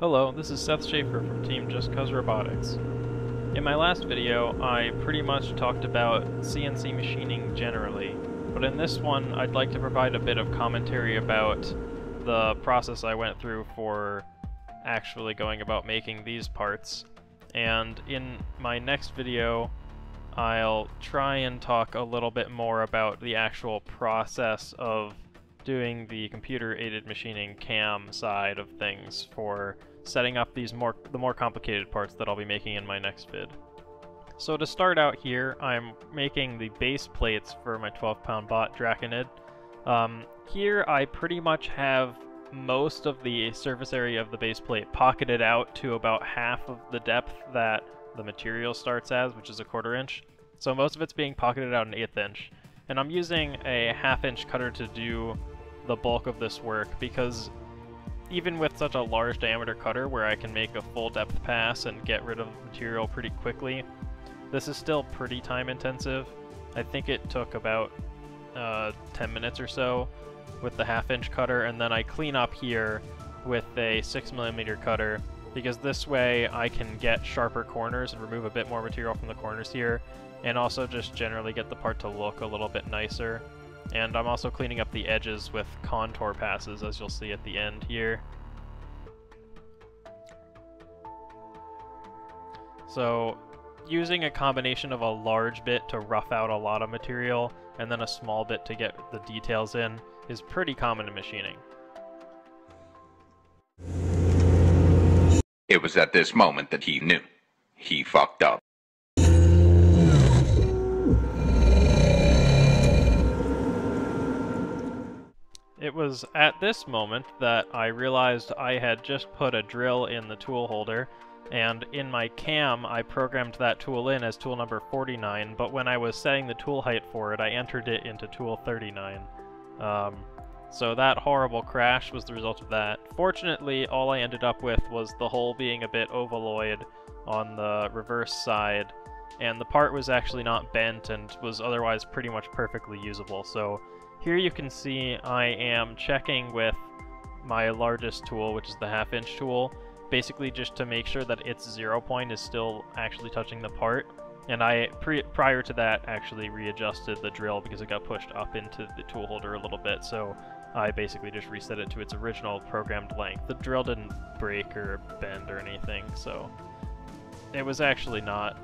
Hello, this is Seth Schaefer from Team Just 'Cuz Robotics. In my last video, I pretty much talked about CNC machining generally, but in this one, I'd like to provide a bit of commentary about the process I went through for actually going about making these parts. And in my next video, I'll try and talk a little bit more about the actual process of doing the computer-aided machining CAM side of things for setting up these more the more complicated parts that I'll be making in my next vid. So to start out here, I'm making the base plates for my 12-pound bot Draconid. Um, here I pretty much have most of the surface area of the base plate pocketed out to about half of the depth that the material starts as, which is a quarter inch. So most of it's being pocketed out an eighth inch. And I'm using a half inch cutter to do the bulk of this work because even with such a large diameter cutter where I can make a full depth pass and get rid of material pretty quickly, this is still pretty time intensive. I think it took about uh, 10 minutes or so with the half inch cutter and then I clean up here with a 6mm cutter because this way I can get sharper corners and remove a bit more material from the corners here and also just generally get the part to look a little bit nicer. And I'm also cleaning up the edges with contour passes, as you'll see at the end here. So, using a combination of a large bit to rough out a lot of material, and then a small bit to get the details in, is pretty common in machining. It was at this moment that he knew. He fucked up. It was at this moment that I realized I had just put a drill in the tool holder, and in my cam I programmed that tool in as tool number 49, but when I was setting the tool height for it, I entered it into tool 39. Um, so that horrible crash was the result of that. Fortunately, all I ended up with was the hole being a bit ovaloid on the reverse side, and the part was actually not bent and was otherwise pretty much perfectly usable, so here you can see I am checking with my largest tool, which is the half inch tool, basically just to make sure that its zero point is still actually touching the part. And I, prior to that, actually readjusted the drill because it got pushed up into the tool holder a little bit, so I basically just reset it to its original programmed length. The drill didn't break or bend or anything, so it was actually not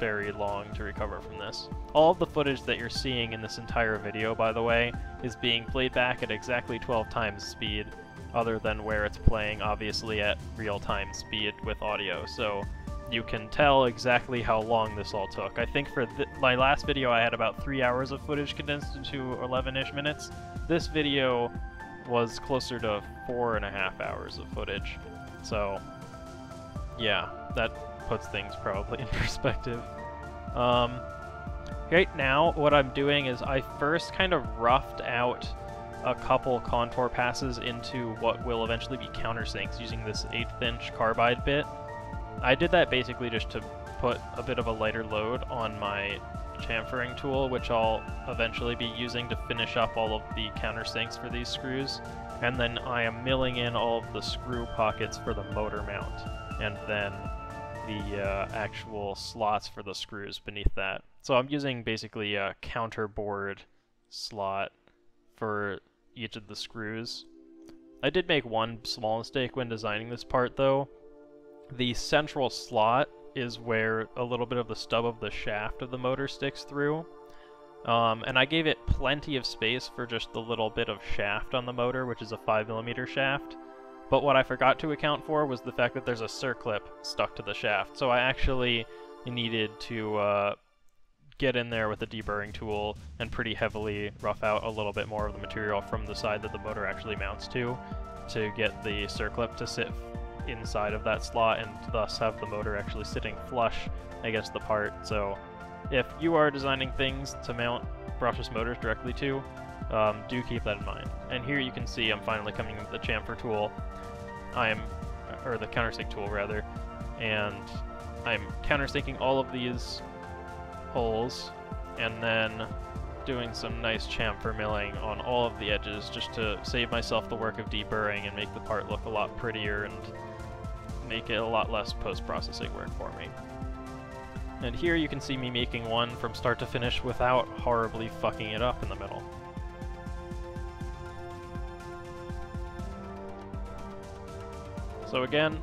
very long to recover from this. All of the footage that you're seeing in this entire video, by the way, is being played back at exactly 12 times speed, other than where it's playing, obviously, at real-time speed with audio, so you can tell exactly how long this all took. I think for my last video I had about 3 hours of footage condensed into 11-ish minutes. This video was closer to four and a half hours of footage. So, yeah, that puts things probably in perspective. Um, right now, what I'm doing is I first kind of roughed out a couple contour passes into what will eventually be countersinks using this eighth inch carbide bit. I did that basically just to put a bit of a lighter load on my chamfering tool, which I'll eventually be using to finish up all of the countersinks for these screws. And then I am milling in all of the screw pockets for the motor mount. And then the uh, actual slots for the screws beneath that. So I'm using basically a counterbore slot for each of the screws. I did make one small mistake when designing this part though. The central slot is where a little bit of the stub of the shaft of the motor sticks through. Um, and I gave it plenty of space for just the little bit of shaft on the motor, which is a 5mm shaft. But what I forgot to account for was the fact that there's a circlip stuck to the shaft. So I actually needed to uh, get in there with a deburring tool and pretty heavily rough out a little bit more of the material from the side that the motor actually mounts to to get the circlip to sit inside of that slot and thus have the motor actually sitting flush against the part. So if you are designing things to mount brushless motors directly to, um, do keep that in mind. And here you can see I'm finally coming with the chamfer tool I am, or the countersink tool rather, and I'm countersinking all of these holes, and then doing some nice chamfer milling on all of the edges just to save myself the work of deburring and make the part look a lot prettier and make it a lot less post-processing work for me. And here you can see me making one from start to finish without horribly fucking it up in the middle. So again,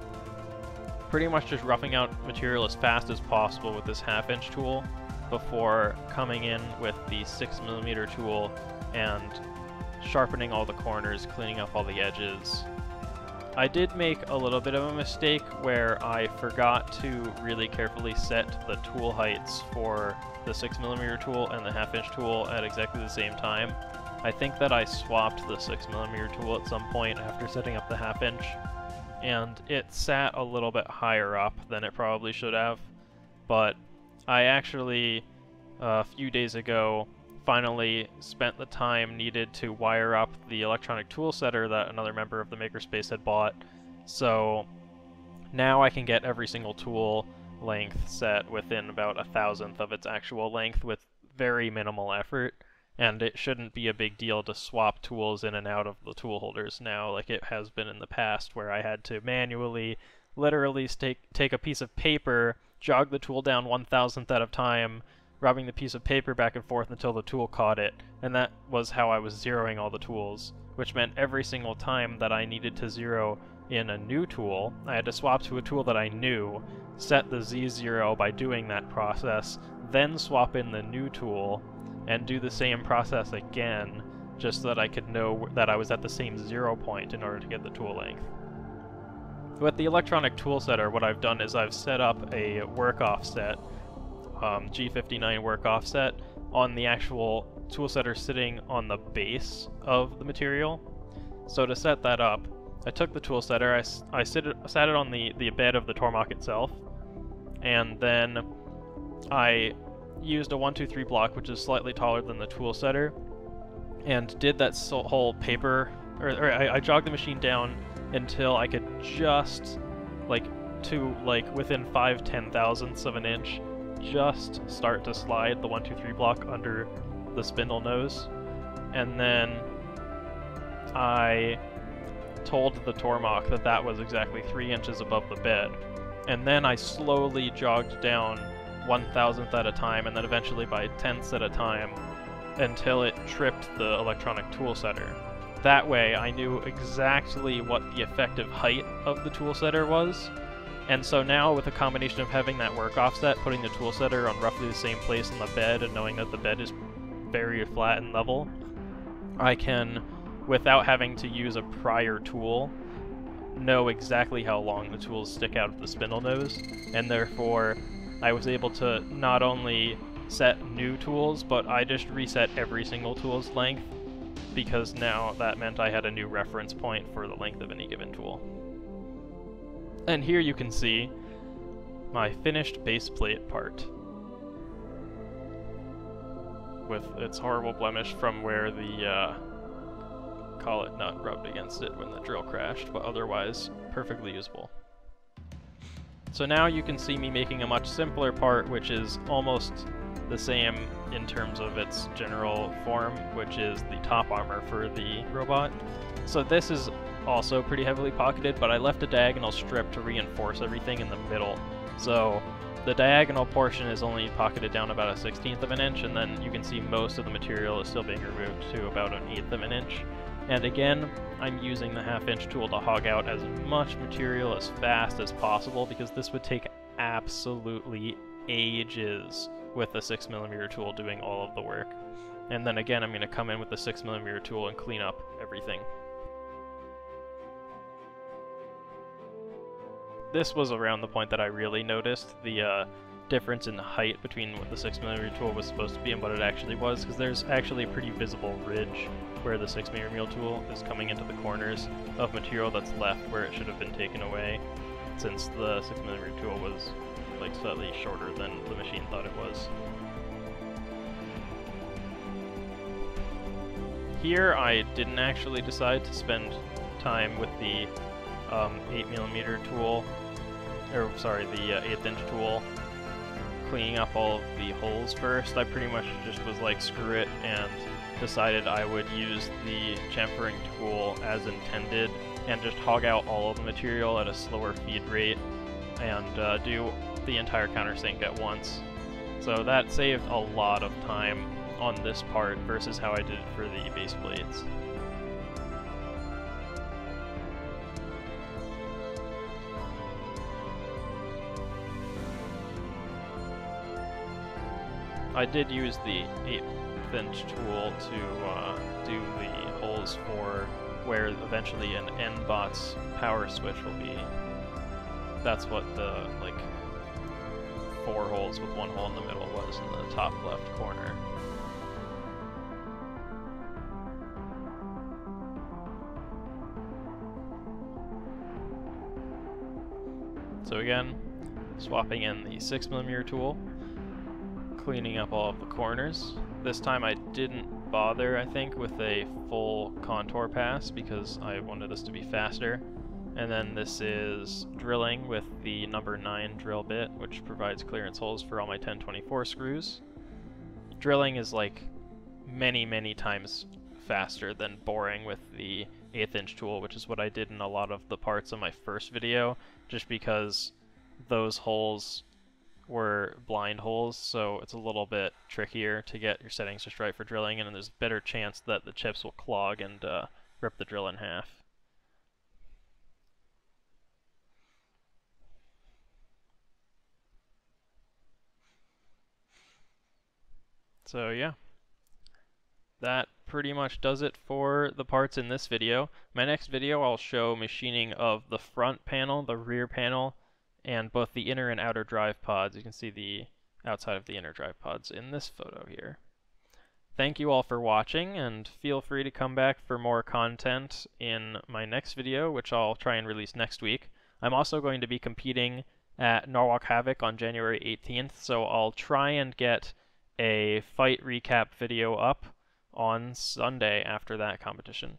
pretty much just roughing out material as fast as possible with this half-inch tool before coming in with the 6mm tool and sharpening all the corners, cleaning up all the edges. I did make a little bit of a mistake where I forgot to really carefully set the tool heights for the 6mm tool and the half-inch tool at exactly the same time. I think that I swapped the 6mm tool at some point after setting up the half-inch, and it sat a little bit higher up than it probably should have, but I actually, uh, a few days ago, finally spent the time needed to wire up the electronic tool setter that another member of the makerspace had bought. So now I can get every single tool length set within about a thousandth of its actual length with very minimal effort. And it shouldn't be a big deal to swap tools in and out of the tool holders now, like it has been in the past, where I had to manually, literally take, take a piece of paper, jog the tool down one thousandth at a time, rubbing the piece of paper back and forth until the tool caught it, and that was how I was zeroing all the tools, which meant every single time that I needed to zero in a new tool, I had to swap to a tool that I knew, set the Z0 by doing that process, then swap in the new tool, and do the same process again, just so that I could know that I was at the same zero point in order to get the tool length. With the electronic tool setter, what I've done is I've set up a work offset um, G59 work offset on the actual tool setter sitting on the base of the material. So to set that up, I took the tool setter, I, I sit it, sat it on the, the bed of the Tormach itself, and then I used a 123 block, which is slightly taller than the tool setter, and did that whole paper, or, or I, I jogged the machine down until I could just, like, to, like, within 5 ten thousandths of an inch just start to slide the 1, 2, 3 block under the spindle nose. And then I told the Tormach that that was exactly 3 inches above the bed. And then I slowly jogged down one thousandth at a time, and then eventually by tenths at a time, until it tripped the electronic tool setter. That way, I knew exactly what the effective height of the tool setter was, and so now, with a combination of having that work offset, putting the tool setter on roughly the same place on the bed, and knowing that the bed is very flat and level, I can, without having to use a prior tool, know exactly how long the tools stick out of the spindle nose, and therefore I was able to not only set new tools, but I just reset every single tool's length, because now that meant I had a new reference point for the length of any given tool. And here you can see my finished base plate part with its horrible blemish from where the uh, collet nut rubbed against it when the drill crashed, but otherwise perfectly usable. So now you can see me making a much simpler part, which is almost the same in terms of its general form, which is the top armor for the robot. So this is also pretty heavily pocketed, but I left a diagonal strip to reinforce everything in the middle. So the diagonal portion is only pocketed down about a 16th of an inch, and then you can see most of the material is still being removed to about an eighth of an inch. And again, I'm using the half inch tool to hog out as much material as fast as possible because this would take absolutely ages with the 6mm tool doing all of the work. And then again, I'm going to come in with the 6mm tool and clean up everything. this was around the point that I really noticed the uh, difference in height between what the 6mm tool was supposed to be and what it actually was, because there's actually a pretty visible ridge where the 6mm tool is coming into the corners of material that's left where it should have been taken away, since the 6mm tool was like slightly shorter than the machine thought it was. Here I didn't actually decide to spend time with the um, 8mm tool, or sorry, the uh, 8th inch tool, cleaning up all of the holes first. I pretty much just was like, screw it, and decided I would use the chamfering tool as intended and just hog out all of the material at a slower feed rate and uh, do the entire countersink at once. So that saved a lot of time on this part versus how I did it for the base plates. I did use the 8th inch tool to uh, do the holes for where eventually an N-Bots power switch will be. That's what the, like, four holes with one hole in the middle was in the top left corner. So again, swapping in the 6mm tool, cleaning up all of the corners. This time I didn't bother, I think, with a full contour pass because I wanted this to be faster. And then this is drilling with the number 9 drill bit, which provides clearance holes for all my 1024 screws. Drilling is like many, many times faster than boring with the eighth inch tool, which is what I did in a lot of the parts of my first video, just because those holes were blind holes, so it's a little bit trickier to get your settings just right for drilling, and there's a better chance that the chips will clog and uh, rip the drill in half. So yeah, that pretty much does it for the parts in this video. My next video I'll show machining of the front panel, the rear panel, and both the inner and outer drive pods. You can see the outside of the inner drive pods in this photo here. Thank you all for watching, and feel free to come back for more content in my next video, which I'll try and release next week. I'm also going to be competing at Norwalk Havoc on January 18th, so I'll try and get a fight recap video up on Sunday after that competition.